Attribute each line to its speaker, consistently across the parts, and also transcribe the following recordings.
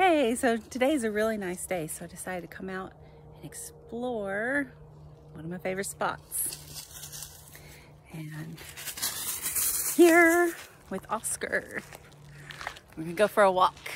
Speaker 1: Hey, so today is a really nice day, so I decided to come out and explore one of my favorite spots. And here with Oscar, we're gonna go for a walk.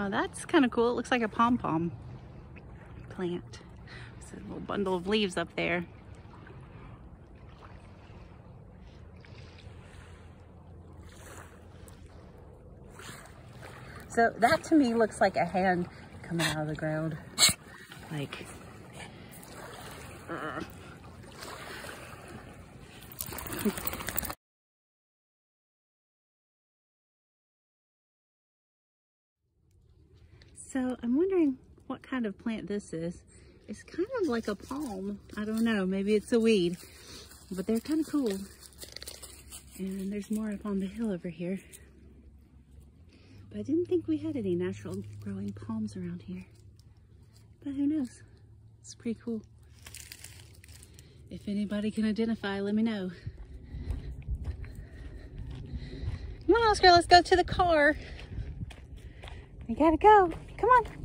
Speaker 1: Oh, that's kind of cool. It looks like a pom-pom plant. There's a little bundle of leaves up there. So that to me looks like a hand coming out of the ground. Like, uh. So I'm wondering what kind of plant this is. It's kind of like a palm. I don't know, maybe it's a weed, but they're kind of cool. And there's more up on the hill over here. But I didn't think we had any natural growing palms around here. But who knows? It's pretty cool. If anybody can identify, let me know. Come on, Oscar, let's go to the car. We gotta go. Come on.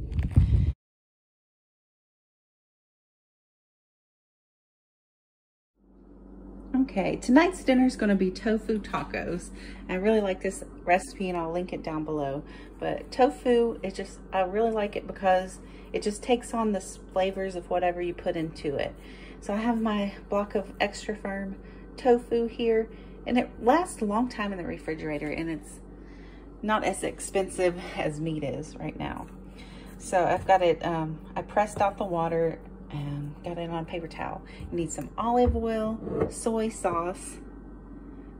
Speaker 1: Okay, tonight's dinner is going to be tofu tacos. I really like this recipe and I'll link it down below. But tofu, it just, I really like it because it just takes on the flavors of whatever you put into it. So I have my block of extra firm tofu here and it lasts a long time in the refrigerator and it's not as expensive as meat is right now. So I've got it, um, I pressed out the water and got it on a paper towel. You need some olive oil, soy sauce,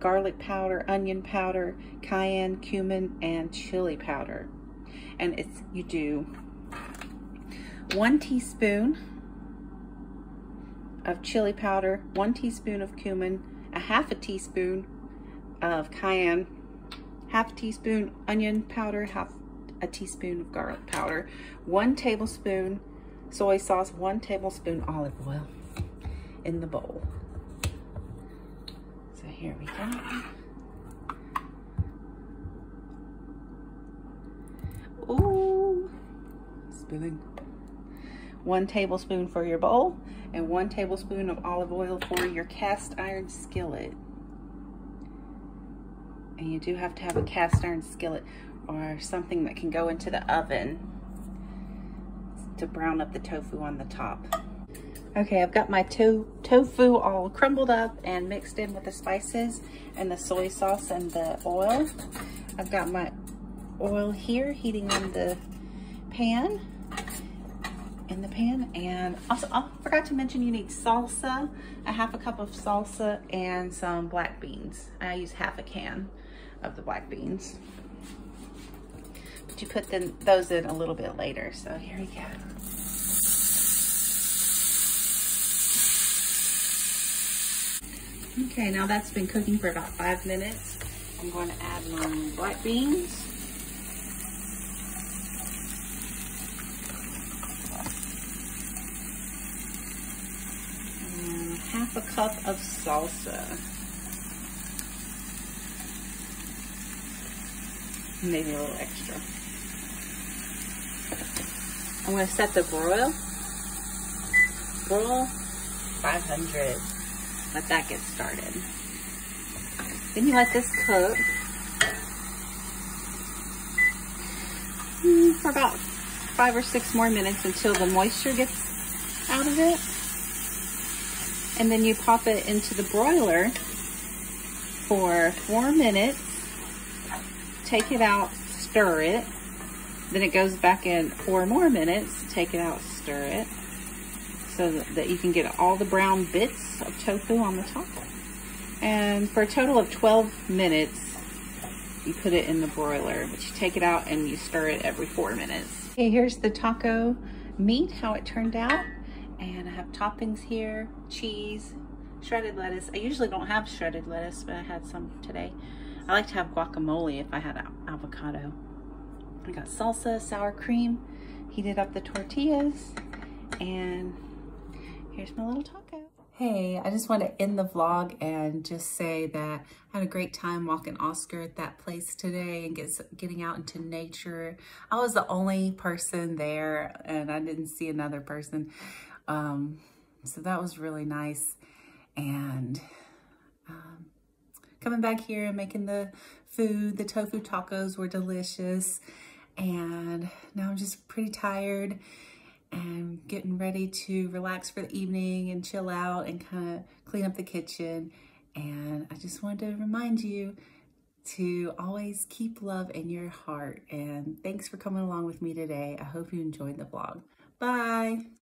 Speaker 1: garlic powder, onion powder, cayenne, cumin, and chili powder. And it's, you do one teaspoon of chili powder, one teaspoon of cumin, a half a teaspoon of cayenne, half a teaspoon onion powder, half a teaspoon of garlic powder, one tablespoon soy sauce, one tablespoon olive oil in the bowl. So here we go. Ooh, spilling. One tablespoon for your bowl and one tablespoon of olive oil for your cast iron skillet. And you do have to have a cast iron skillet or something that can go into the oven to brown up the tofu on the top. Okay, I've got my to tofu all crumbled up and mixed in with the spices and the soy sauce and the oil. I've got my oil here heating on the pan in the pan and also I forgot to mention you need salsa a half a cup of salsa and some black beans I use half a can of the black beans. Put them, those in a little bit later. So here we go. Okay, now that's been cooking for about five minutes. I'm going to add my black beans. And half a cup of salsa. maybe a little extra. I'm gonna set the broil. Broil 500. Let that get started. Then you let this cook hmm, for about five or six more minutes until the moisture gets out of it. And then you pop it into the broiler for four minutes take it out, stir it. Then it goes back in four more minutes, take it out, stir it. so that you can get all the brown bits of tofu on the top. And for a total of 12 minutes, you put it in the broiler, but you take it out and you stir it every four minutes. Okay, here's the taco meat, how it turned out. And I have toppings here, cheese, shredded lettuce. I usually don't have shredded lettuce, but I had some today. I like to have guacamole if I had avocado. I got salsa, sour cream, heated up the tortillas, and here's my little taco. Hey, I just want to end the vlog and just say that I had a great time walking Oscar at that place today and get, getting out into nature. I was the only person there and I didn't see another person. Um, so that was really nice. And um, coming back here and making the food, the tofu tacos were delicious. And now I'm just pretty tired and getting ready to relax for the evening and chill out and kind of clean up the kitchen. And I just wanted to remind you to always keep love in your heart. And thanks for coming along with me today. I hope you enjoyed the vlog. Bye.